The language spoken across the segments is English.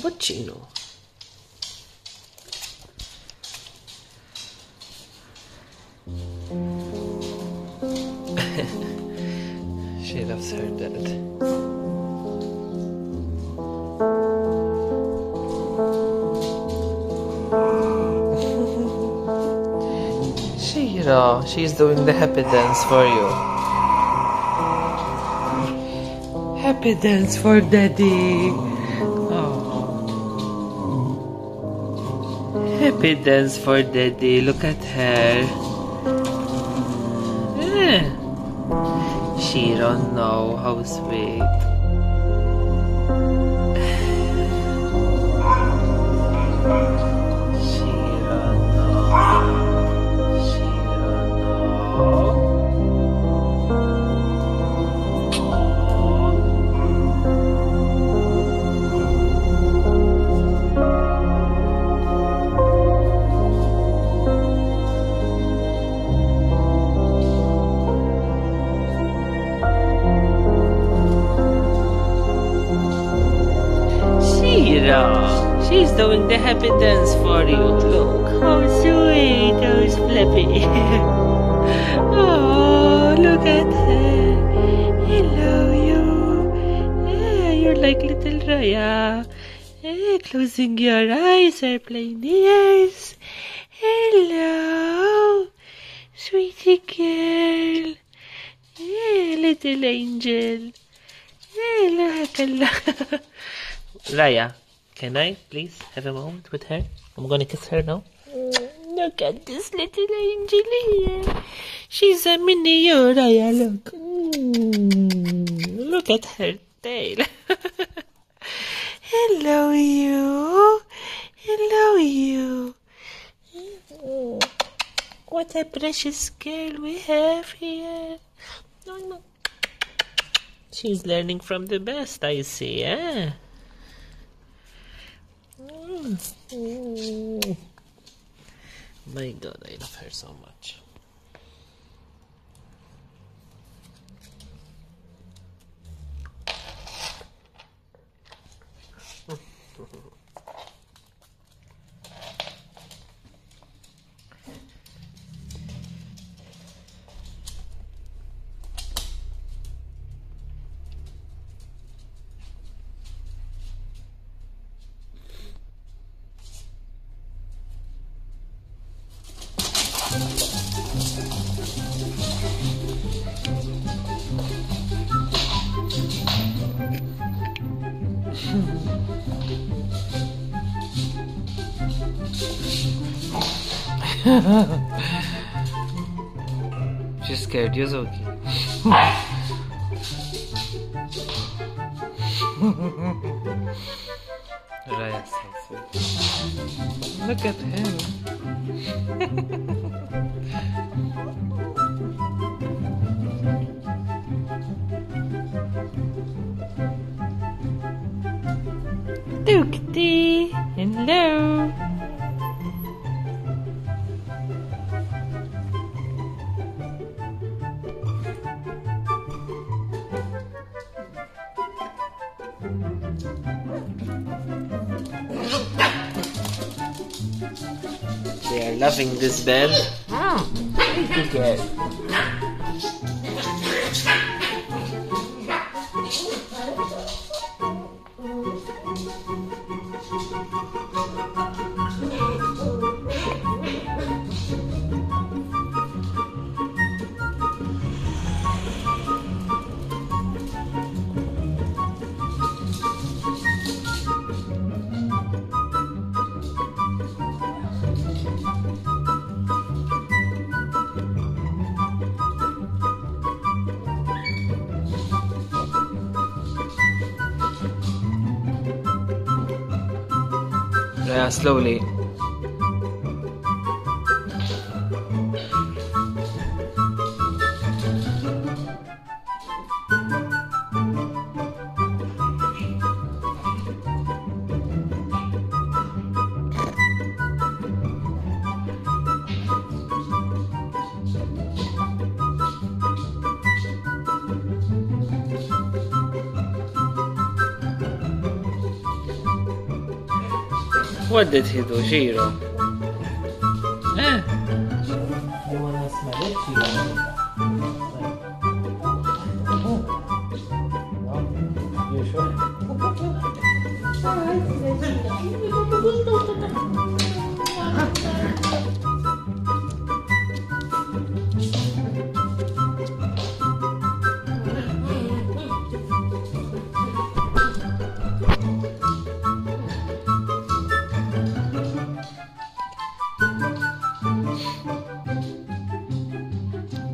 Boccino. she loves her dad. She's doing the happy dance for you. Happy dance for daddy. Oh. Happy dance for daddy. Look at her. Eh. She don't know how sweet. She's doing the happy dance for you. Look how sweet, how flippy. oh, look at her. Hello, you. Yeah, you're like little Raya. Eh, closing your eyes, airplane ears. Hello, sweetie girl. Yeah, little angel. Hello, hello. Raya, can I please have a moment with her? I'm gonna kiss her now. Look at this little angel here. She's a mini. Look. Mm, look at her tail. Hello, you. Hello, you. Mm, What a precious girl we have here. She's learning from the best, I see, eh? My god, I love her so much. She's scared. Raya's so sweet. Look at him. Hello! They are loving this bed. Good girl. Yeah, slowly. What did he do, Shiro? Eh?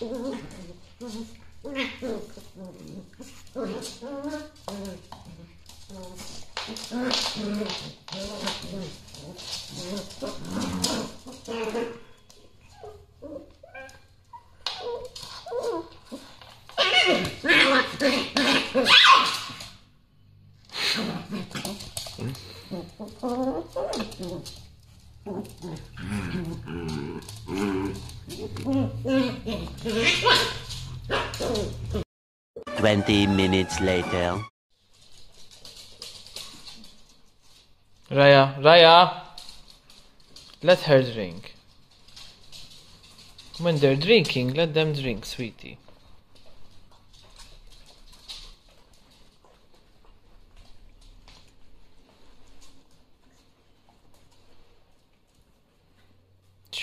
Mm-hmm. Twenty minutes later. Raya, Raya! Let her drink. When they're drinking, let them drink, sweetie.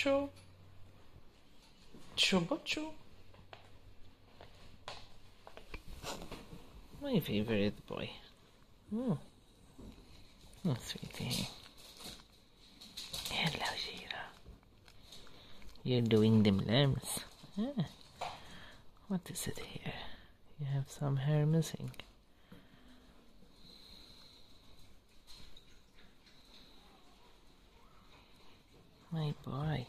Choo choo. My favorite boy. Oh. Oh, sweetie. Hello, Shiro. You're doing them limbs. Ah. What is it here? You have some hair missing. My boy.